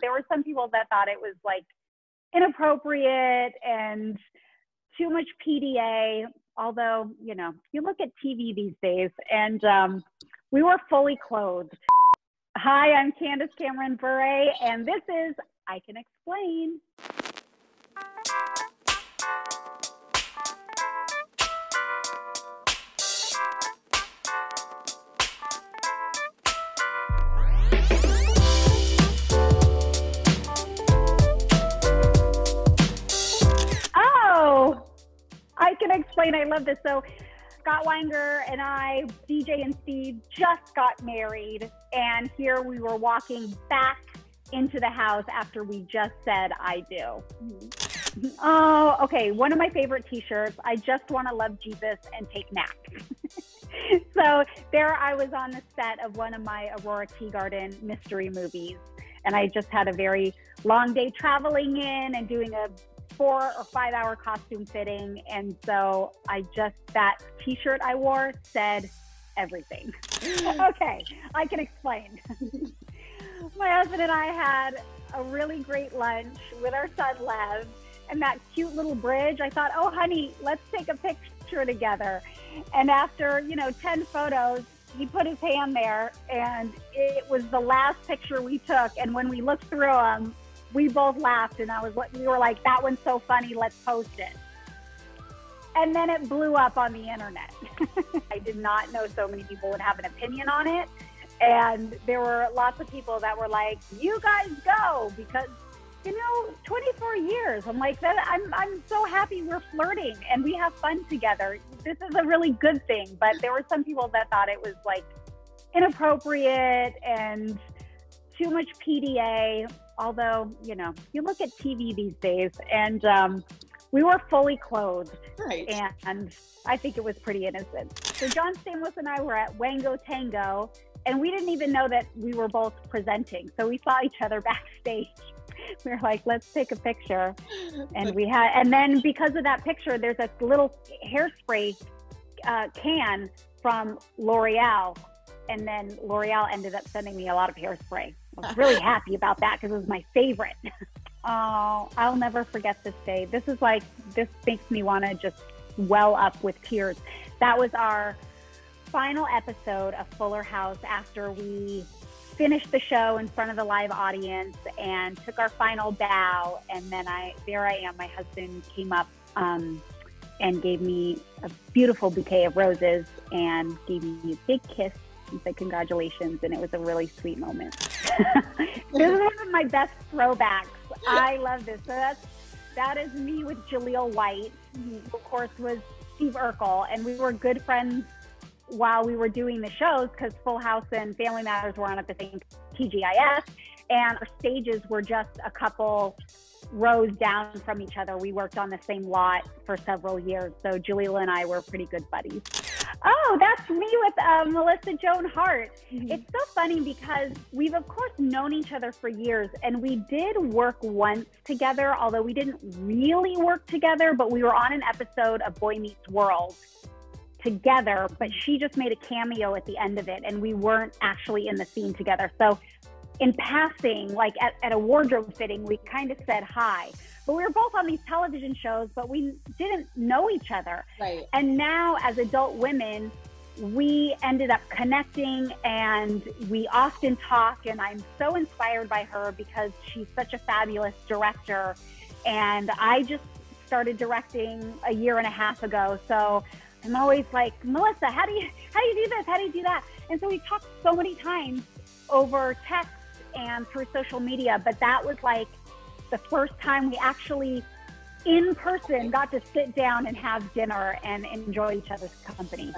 There were some people that thought it was like inappropriate and too much PDA. Although, you know, you look at TV these days and um, we were fully clothed. Hi, I'm Candace Cameron Bure, and this is I Can Explain. Can explain. I love this. So, Scott Weinger and I, DJ and Steve, just got married. And here we were walking back into the house after we just said, I do. Mm-hmm. Oh, okay. One of my favorite t shirts. I just want to love Jesus and take naps. so, there I was on the set of one of my Aurora Teagarden mystery movies. And I just had a very long day traveling in and doing a four or five hour costume fitting. And so I just, that t shirt I wore said everything. okay, I can explain. My husband and I had a really great lunch with our son Lev and that cute little bridge. I thought, oh, honey, let's take a picture together. And after, you know, 10 photos, he put his hand there and it was the last picture we took. And when we looked through them, we both laughed and I was like we were like, that one's so funny, let's post it. And then it blew up on the internet. I did not know so many people would have an opinion on it. And there were lots of people that were like, you guys go because you know, 24 years. I'm like. I'm I'm so happy we're flirting and we have fun together. This is a really good thing. But there were some people that thought it was like inappropriate and too much PDA although you know you look at tv these days and um, we were fully clothed. Right. and i think it was pretty innocent. So john stamos and i were at wango tango and we didn't even know that we were both presenting. So we saw each other backstage. We were like let's take a picture. And we had and then because of that picture there's a little hairspray uh, can from l'oreal. And then l'oreal ended up sending me a lot of hairspray I was really happy about that because it was my favorite. oh, I'll never forget this day. This is like, this makes me want to just well up with tears. That was our final episode of Fuller House after we finished the show in front of the live audience and took our final bow. And then I, there I am, my husband came up um, and gave me a beautiful bouquet of roses and gave me a big kiss and said congratulations. And it was a really sweet moment. this is one of my best throwbacks. I love this. So that's that is me with Jaleel White, who of course was Steve Urkel, and we were good friends while we were doing the shows because Full House and Family Matters were on at the same TGIF, and our stages were just a couple rows down from each other. We worked on the same lot for several years, so Jaleel and I were pretty good buddies. Oh, that's me with uh, Melissa Joan Hart. Mm-hmm. It's so funny because we've, of course, known each other for years and we did work once together, although we didn't really work together, but we were on an episode of Boy Meets World together, but she just made a cameo at the end of it and we weren't actually in the scene together. So, in passing, like at, at a wardrobe fitting, we kind of said hi. But we were both on these television shows, but we didn't know each other. Right. And now, as adult women, we ended up connecting and we often talk. And I'm so inspired by her because she's such a fabulous director. And I just started directing a year and a half ago. So I'm always like, Melissa, how do you how do you do this? How do you do that? And so we talked so many times over text and through social media, but that was like the first time we actually in person got to sit down and have dinner and enjoy each other's company.